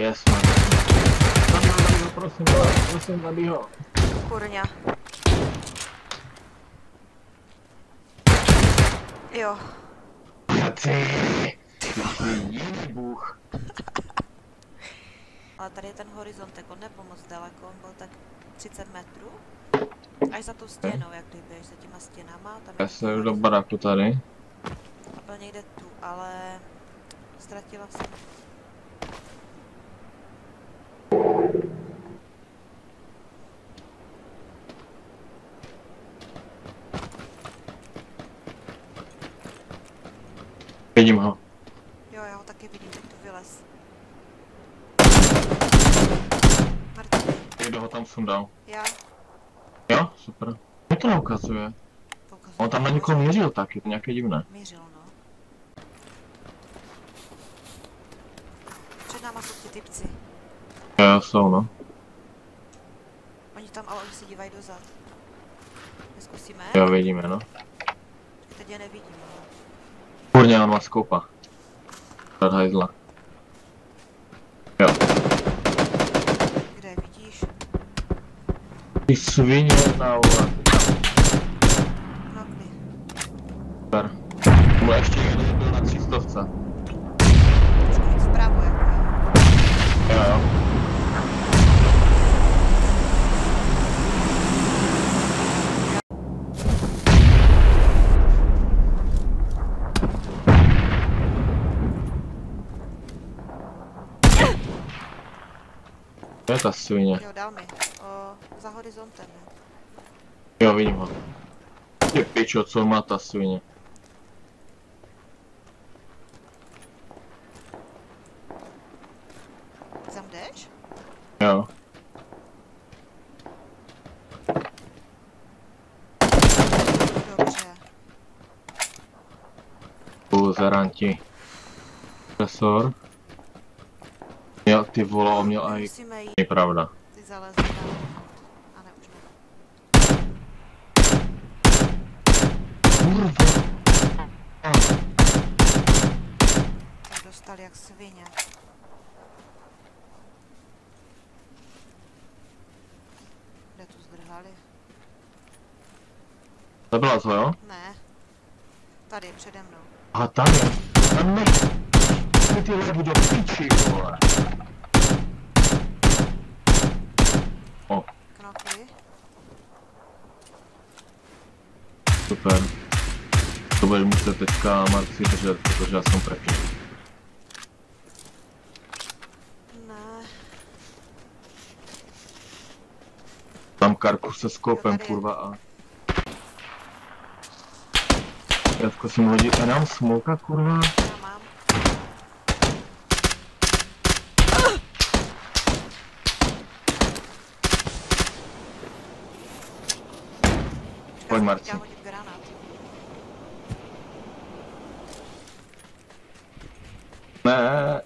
Man. Zabij ho, zabij ho, prosím, prosím, zabij ho. Kurňa. Jo. Ty, ty jiný bůh. Ale tady je ten horizont, on nebyl moc daleko, on byl tak 30 metrů. Až za tou stěnou, jak kdyby, až za těma stěnama. Tam Já se jdu do baraku tady. A byl někde tu, ale ztratila jsem. Vidím ho. Jo, já ho taky vidím, teď tu vylez. Mrtvý. Někdo ho tam sundal. Já Jo, super. Mě to neukazuje. On tam na někoho měřil tak, je to nějaké divné. Mířil, no. Před náma jsou ti typci. Jo, jsou no. Oni tam, ale oni se dívají dozad. Neskusíme? Jo, vidíme no. Teď je nevidím, no. Kurně, on má skopa. Tad hajzla. Jo. Kde vidíš? Ty svině na vole. Super. Bude ještě jeden byl na 300. Je ta svině. Jo, dal mi. O, za horizontem? Jo, vidím ho. Ty pičo, co má ta svině? Tam jdeš? Jo. Dobře. Buzeranti. Profesor. Měl ty vole, on měl aj... Je pravda. Ty tam. A ne, už ne. Kurva. Jsem dostal jak svině. Kde tu zdrhali? To, jo? Ne. Tady, přede mnou. A tam je. Tam ne. Ty ty lebu do piči, vole. O, super. To budeš muset teďka Marci držet, protože já jsem. Ne. Tam karku se skopem, kurva a... Já si mu hodit, a nám smoka, kurva. Ой, Марти. На